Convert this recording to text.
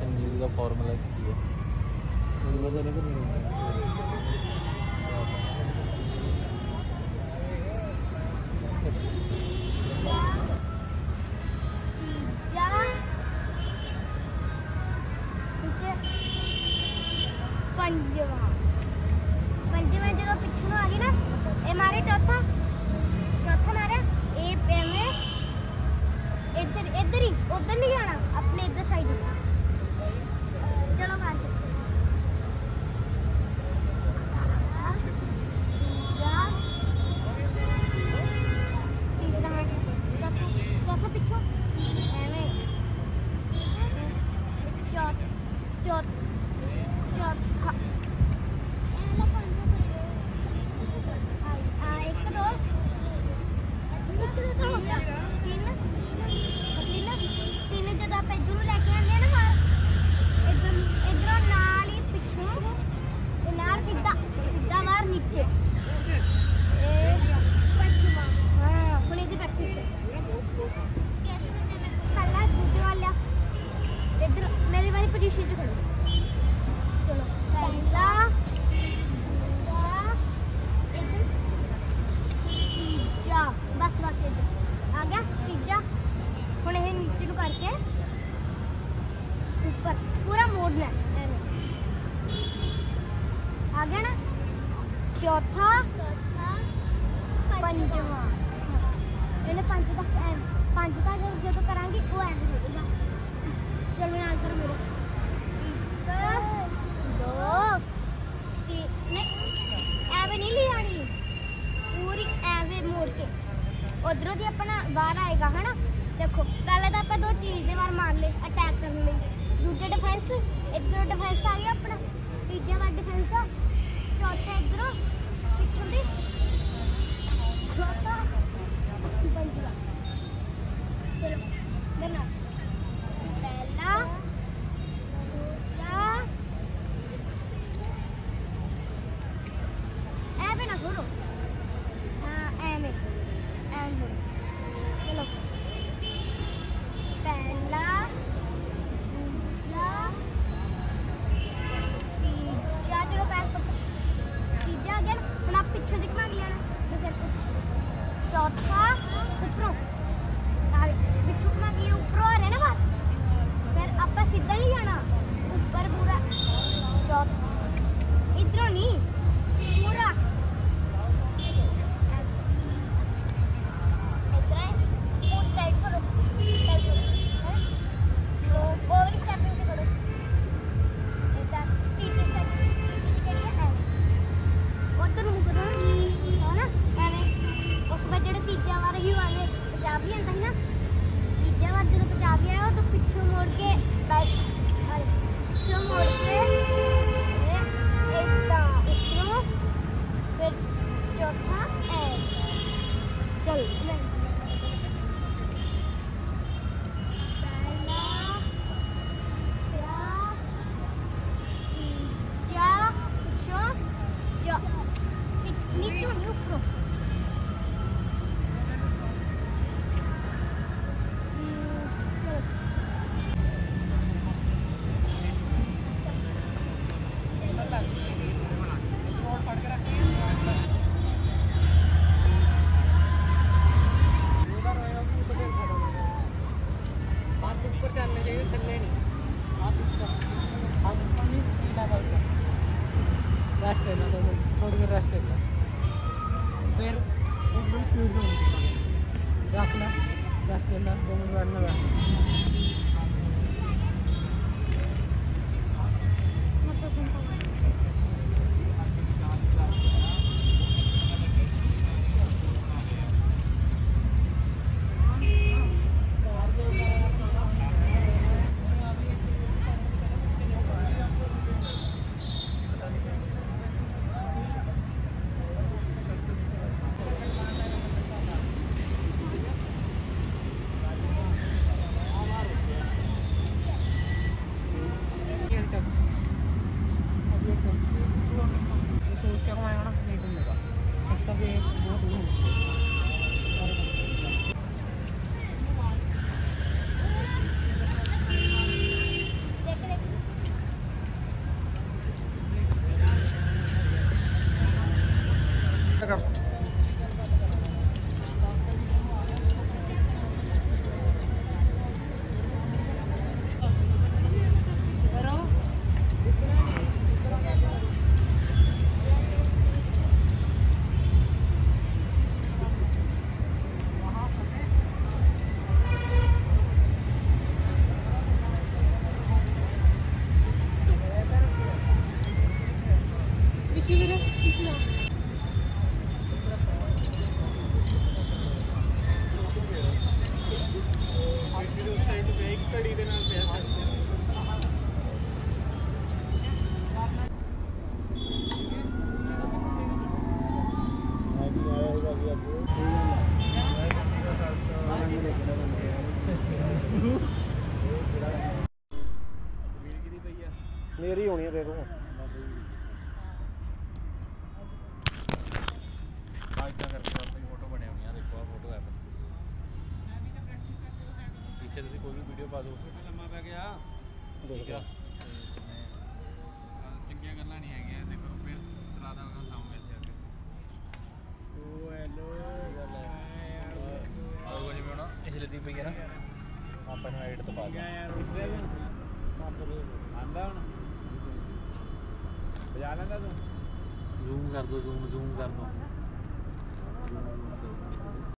संजीव का फॉर्मूला की है ਪੰਜਵਾਂ ਇਹਨੇ ਪੰਜ ਤੱਕ ਐ, ਪੰਜ ਤੱਕ ਜਦੋਂ ਕਰਾਂਗੇ, ਉਹ ਐਂ ਹੋ ਜਾਊਗਾ ਚਲ ਮੈਂ ਆਂਸਰ ਮੇਰੇ ਦੋ ਤੀ ਨਹੀਂ, ਐਵੇਂ ਨਹੀਂ ਲਿਆਣੀ ਪੂਰੀ ਐਵੇਂ ਮੋੜ ਕੇ। ਉਧਰੋਂ ਦੀ ਆਪਣਾ ਬਾਹਰ ਆਏਗਾ, ਹਨਾ? ਦੇਖੋ, ਪਹਿਲੇ ਤਾਂ ਆਪਾਂ ਦੋ ਚੀਜ਼ ਦੇ ਵਾਰ ਮਾਰ ਲਏ ਅਟੈਕ ਕਰਨ ਲਈ। ਦੂਜੇ ਡਿਫੈਂਸ ਇਧਰੋਂ ਡਿਫੈਂਸ ਆ ਗਿਆ ਆਪਣਾ। ਤੀਜਾ ਵਾਰ ਡਿਫੈਂਸ ਚੌਥਾ ਇਧਰੋਂ, ਪਿੱਛੋਂ ਦੀ। Let's go. 那个，那个，那个。ਮੇਰੀ ਹੋਣੀ ਆ ਦੇ ਦੋ ਆ ਇਦਾਂ ਕਰਕੇ ਆਪਣੀ ਫੋਟੋ ਬਣੇ ਹੋਣੀ ਆ ਦੇਖੋ ਆ ਫੋਟੋ ਹੈ। ਪਿੱਛੇ ਤੁਸੀਂ ਕੋਈ ਵੀ ਵੀਡੀਓ ਪਾ ਦਿਓ। ਲੰਮਾ ਪੈ ਗਿਆ। ਠੀਕ ਆ। ਚੰਗੀਆਂ ਗੱਲਾਂ ਨਹੀਂ ਹੈਗੀਆਂ ਦੇਖੋ ਫਿਰ ਤਰਾ ਦਾ ਹੋਗਾ ਸਾਹਮਣੇ ਇੱਥੇ ਆ ਕੇ ਓ ਹੈਲੋ। ਆਹ ਉਹ ਜਿਵੇਂ ਹੁਣ ਇਹ ਹਿਲਦੀ ਪਈ ਹੈ ਨਾ। ਆਪਾਂ ਨੂੰ ਐਡਿਟ ਤੋਂ ਪਾ ਦਿਆਂ ਯਾਰ ਉੱਠ ਆਂਦਾ ਹੁਣ। ਵਜਾ ਲੈਂਦਾ ਤੂੰ? ਜ਼ੂਮ ਕਰ ਦੋ ਜ਼ੂਮ ਜ਼ੂਮ ਕਰ ਦੋ।